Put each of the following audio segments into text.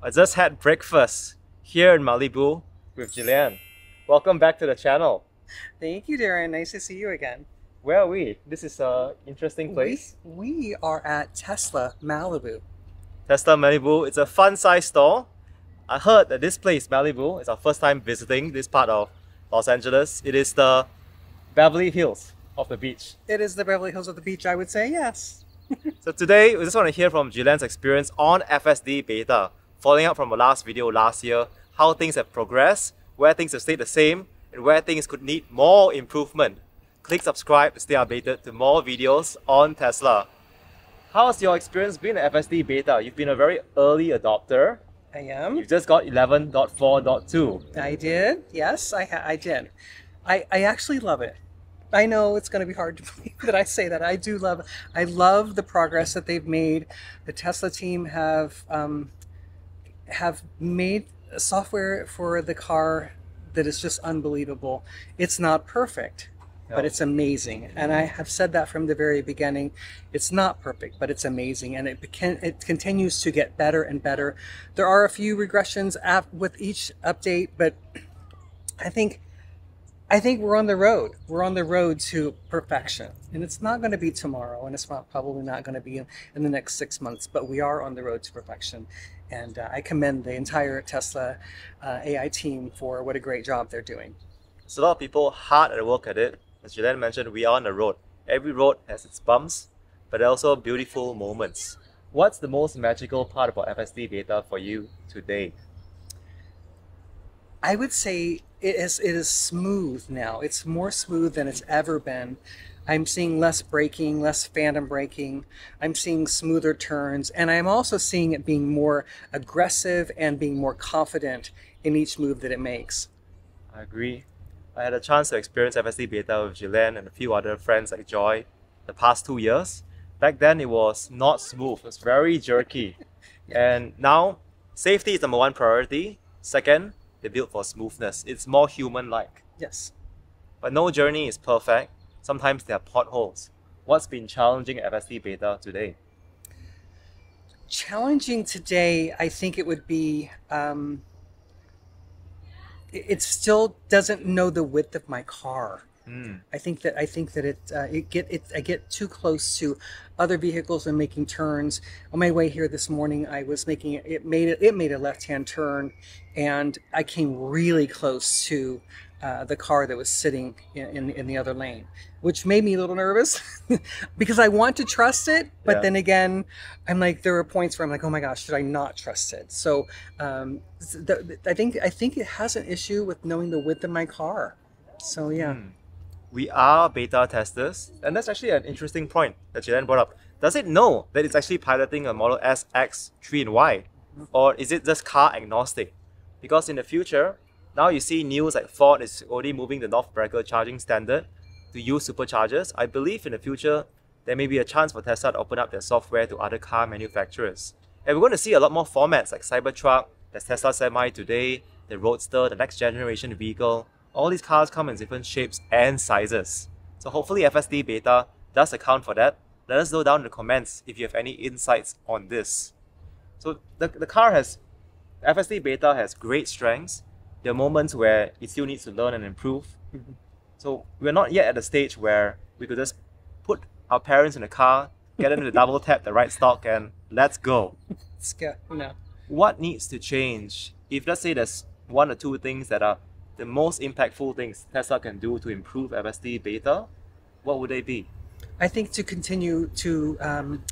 I just had breakfast here in Malibu with Jilianne. Welcome back to the channel. Thank you, Daren. Nice to see you again. Where are we? This is a interesting place. We, we are at Tesla Malibu. Tesla Malibu. It's a fun size store. I heard that this place, Malibu, is our first time visiting this part of Los Angeles. It is the Beverly Hills of the beach. It is the Beverly Hills of the beach, I would say, yes. so today, we just want to hear from Jilianne's experience on FSD Beta, following up from the last video last year, how things have progressed, where things have stayed the same, and where things could need more improvement. Click subscribe to stay updated to more videos on Tesla. How's your experience been at FSD Beta? You've been a very early adopter. I am. You just got 11.4.2. I did. Yes, I, I did. I, I actually love it. I know it's going to be hard to believe that I say that. I do love. I love the progress that they've made. The Tesla team have um, have made software for the car that is just unbelievable. It's not perfect, but it's amazing. And I have said that from the very beginning. It's not perfect, but it's amazing, and it can, it continues to get better and better. There are a few regressions with each update, but I think I think we're on the road. We're on the road to perfection, and it's not going to be tomorrow, and it's not probably not going to be in, in the next six months. But we are on the road to perfection, and uh, I commend the entire Tesla uh, AI team for what a great job they're doing. There's a lot of people hard at work at it. As Jilianne mentioned, we are on the road. Every road has its bumps, but also beautiful moments. What's the most magical part about FSD Beta for you today? I would say it is it is smooth now. It's more smooth than it's ever been. I'm seeing less braking, less phantom braking. I'm seeing smoother turns, and I'm also seeing it being more aggressive and being more confident in each move that it makes. I agree. I had a chance to experience FSD beta with Jilianne and a few other friends like Joy the past two years. Back then it was not smooth, it was very jerky. yeah. And now safety is number one priority. Second, they're built for smoothness. It's more human-like. Yes. But no journey is perfect. Sometimes there are potholes. What's been challenging at FSD Beta today? Challenging today, I think it would be um, it still doesn't know the width of my car. Mm. I think that I think that it uh, it get it I get too close to other vehicles and making turns. On my way here this morning, I was making it made it it made a left hand turn, and I came really close to uh, the car that was sitting in, in, in, the other lane, which made me a little nervous because I want to trust it. But yeah. then again, I'm like, there are points where I'm like, oh my gosh, should I not trust it? So um, the, I think I think it has an issue with knowing the width of my car. So yeah. Hmm. We are beta testers, and that's actually an interesting point that Jilianne brought up. Does it know that it's actually piloting a Model S, X, 3 and Y? Or is it just car agnostic? Because in the future, now you see news like Ford is already moving the North America charging standard to use superchargers. I believe in the future, there may be a chance for Tesla to open up their software to other car manufacturers. And we're going to see a lot more formats like Cybertruck, there's Tesla Semi today, the Roadster, the next generation vehicle. All these cars come in different shapes and sizes. So hopefully FSD Beta does account for that. Let us know down in the comments if you have any insights on this. So the, the car has, FSD Beta has great strengths, there are moments where it still needs to learn and improve. Mm-hmm. So we're not yet at the stage where we could just put our parents in the car, get them to double tap the right stalk, and let's go. Let's go. No. What needs to change? If let's say there's one or two things that are the most impactful things Tesla can do to improve FSD beta, what would they be? I think to continue to um,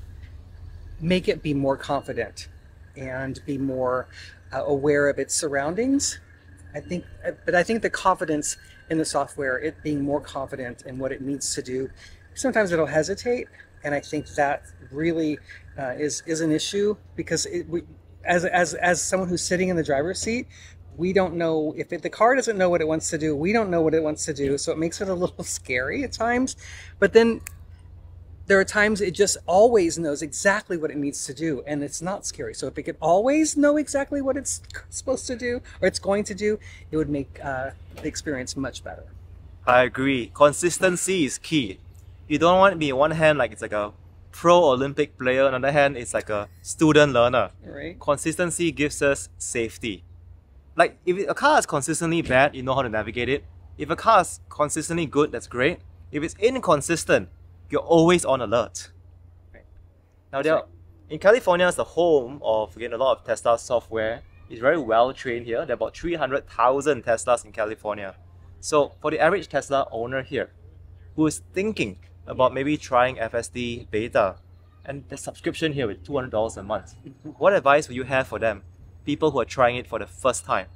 make it be more confident and be more uh, aware of its surroundings I think, but I think the confidence in the software, it being more confident in what it needs to do, sometimes it'll hesitate, and I think that really uh, is is an issue because it, we, as as as someone who's sitting in the driver's seat, we don't know if it, the car doesn't know what it wants to do. We don't know what it wants to do, so it makes it a little scary at times. But then there are times it just always knows exactly what it needs to do and it's not scary so if it could always know exactly what it's supposed to do or it's going to do it would make uh, the experience much better i agree consistency is key you don't want to be one hand like it's like a pro Olympic player, on the other hand, is like a student learner. Right. Consistency gives us safety. Like if a car is consistently bad, you know how to navigate it. If a car is consistently good, that's great. If it's inconsistent, you're always on alert. Now, there, right. in California, it's the home of again a lot of Tesla software. It's very well trained here. There are about 300,000 Teslas in California. So, for the average Tesla owner here, who is thinking about maybe trying FSD beta, and the subscription here with $200 a month, what advice would you have for them? People who are trying it for the first time.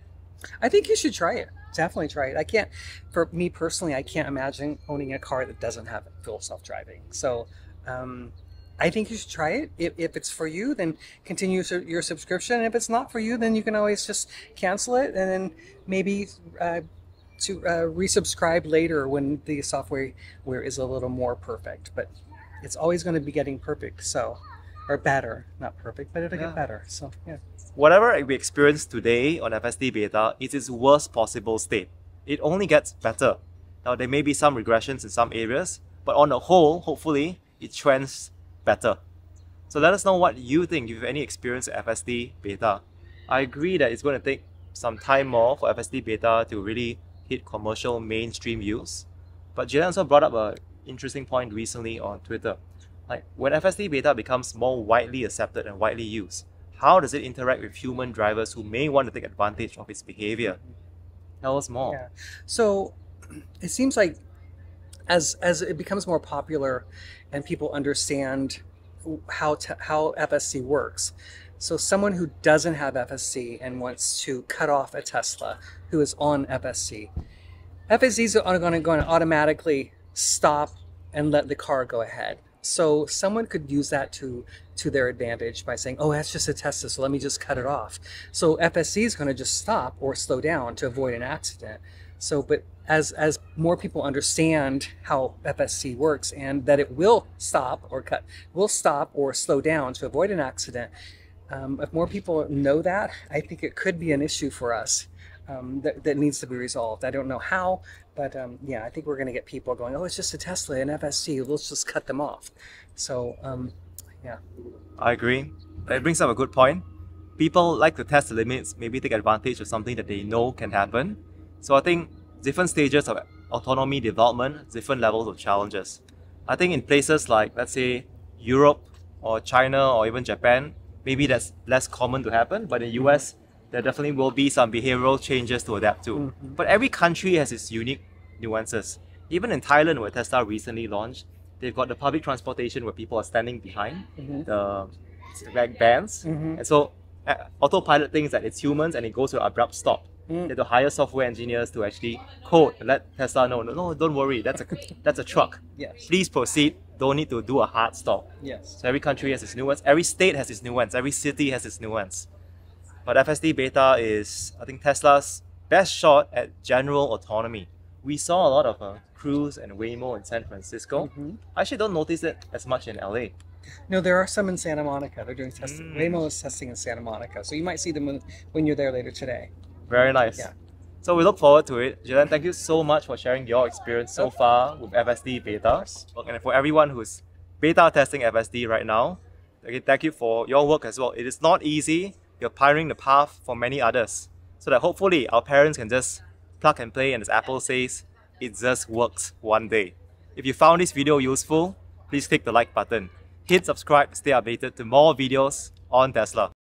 I think you should try it. Definitely try it. I can't, for me personally, I can't imagine owning a car that doesn't have full self driving. So, um, I think you should try it. If, if it's for you, then continue su- your subscription. And if it's not for you, then you can always just cancel it and then maybe uh, to uh, resubscribe later when the software is a little more perfect. But it's always going to be getting perfect. So, or better, not perfect, but it'll Yeah. get better. So, yeah. Whatever we experience today on FSD beta is its worst possible state. It only gets better. Now, there may be some regressions in some areas, but on the whole, hopefully, it trends better. So let us know what you think if you have any experience with FSD beta. I agree that it's going to take some time more for FSD beta to really hit commercial mainstream use. But Jian also brought up an interesting point recently on Twitter. Like when FSD beta becomes more widely accepted and widely used, how does it interact with human drivers who may want to take advantage of its behavior? Tell us more. Yeah. So it seems like as as it becomes more popular and people understand how how FSC works. So someone who doesn't have FSC and wants to cut off a Tesla who is on FSC, FSCs are going to, going to automatically stop and let the car go ahead. So someone could use that to to their advantage by saying, "Oh, that's just a Tesla, so let me just cut it off." So FSC is going to just stop or slow down to avoid an accident. So, but as as more people understand how FSC works and that it will stop or cut, will stop or slow down to avoid an accident, um, if more people know that, I think it could be an issue for us um, that, that needs to be resolved. I don't know how, but um, yeah, I think we're going to get people going, oh, it's just a Tesla and FSC. Let's just cut them off. So, um, yeah. I agree. It brings up a good point. People like to test the limits, maybe take advantage of something that they know can happen. So I think different stages of autonomy development, different levels of challenges. I think in places like, let's say, Europe or China or even Japan, maybe that's less common to happen. But in US, there definitely will be some behavioral changes to adapt to. Mm-hmm. But every country has its unique nuances. Even in Thailand, where Tesla recently launched, they've got the public transportation where people are standing behind mm-hmm. the like bands, mm-hmm. and so uh, autopilot thinks that it's humans and it goes to an abrupt stop. Mm. They have to hire software engineers to actually code and let Tesla know, no, no, don't worry, that's a that's a truck. Yes. Please proceed. Don't need to do a hard stop. Yes. So every country has its nuance. Every state has its nuance. Every city has its nuance. But FSD beta is, I think, Tesla's best shot at general autonomy. We saw a lot of uh, Cruise and Waymo in San Francisco. Mhm. I actually don't notice it as much in LA. No, there are some in Santa Monica. They're doing testing. Mm. Waymo is testing in Santa Monica, so you might see them when, when you're there later today. Very nice. Yeah. So we look forward to it. Jilianne, thank you so much for sharing your experience so far with FSD beta. And for everyone who's beta testing FSD right now, again, thank you for your work as well. It is not easy. You're pioneering the path for many others. So that hopefully our parents can just plug and play and as Apple says, it just works one day. If you found this video useful, please click the like button. Hit subscribe to stay updated to more videos on Tesla.